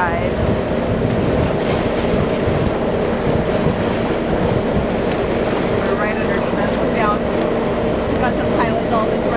guys. We're right underneath us. Look down. We've got some pilot dolphins